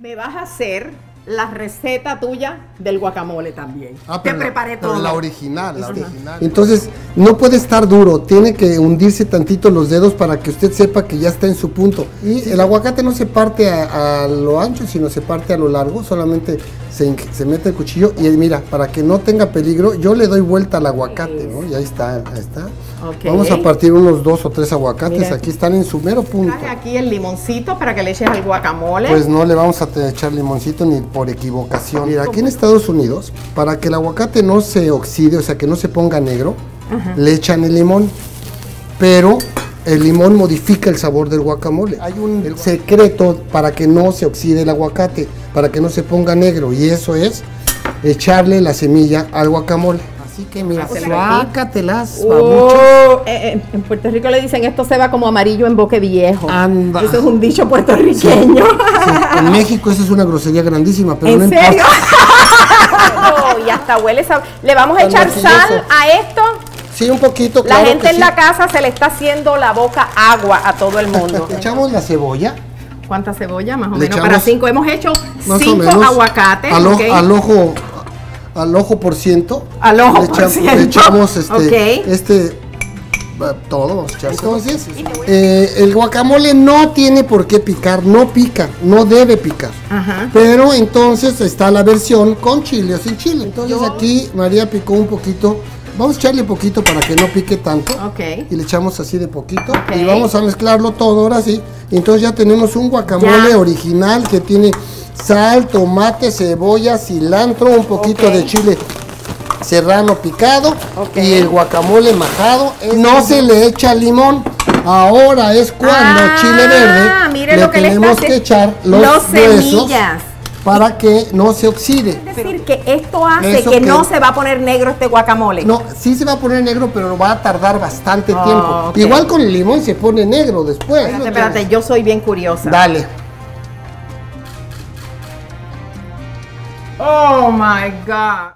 Me vas a hacer la receta tuya del guacamole también. Ah, Te pero la- preparé pero todo. La original, la original. Entonces, no puede estar duro, tiene que hundirse tantito los dedos para que usted sepa que ya está en su punto. Y el aguacate no se parte a, a lo ancho, sino se parte a lo largo, solamente se, mete el cuchillo y mira, para que no tenga peligro, yo le doy vuelta al aguacate, ¿no? Y ahí está, ahí está. Ok. Vamos a partir unos dos o tres aguacates, Mira. aquí están en su mero punto. Traje aquí el limoncito para que le eches al guacamole. Pues no le vamos a echar limoncito ni por equivocación. Mira, aquí en Estados Unidos, para que el aguacate no se oxide, o sea, que no se ponga negro, le echan el limón. Pero el limón modifica el sabor del guacamole. Hay un secreto para que no se oxide el aguacate, para que no se ponga negro, y eso es echarle la semilla al guacamole. Así que mira, suácatelas, Oh, eh, eh, en Puerto Rico le dicen esto se va como amarillo en boque viejo. Anda. Eso es un dicho puertorriqueño. Sí, en México eso es una grosería grandísima, pero no ¿En importa. serio? Y hasta huele sab- Le vamos a Tan echar sal a esto. Sí, un poquito, La gente en sí. la casa se le está haciendo la boca agua a todo el mundo. Echamos la cebolla. ¿Cuánta cebolla? Más o Le menos para cinco. Hemos hecho cinco aguacates. Al, ojo- al ojo al ojo por ciento. Al ojo le, por echa- ciento. le echamos este, este todo, vamos a echar. Entonces, eh, el guacamole no tiene por qué picar, no pica, no debe picar. Ajá. Pero entonces está la versión con chile o sin chile. Entonces Yo- aquí María picó un poquito. Vamos a echarle poquito para que no pique tanto. Ok. Y le echamos así de poquito. Y vamos a mezclarlo todo ahora sí. Entonces ya tenemos un guacamole Ya. original que tiene sal, tomate, cebolla, cilantro, un poquito de chile serrano picado y el guacamole majado. No se le echa limón. Ahora es cuando Ah, chile verde mire le lo que le tenemos que echar los, los huesos semillas. Para que no se oxide. Es decir, que esto hace que que- no se va a poner negro este guacamole. No, sí se va a poner negro, pero va a tardar bastante Ah, tiempo. Igual con el limón se pone negro después. Espérate, espérate, yo soy bien curiosa. Dale. Oh my God.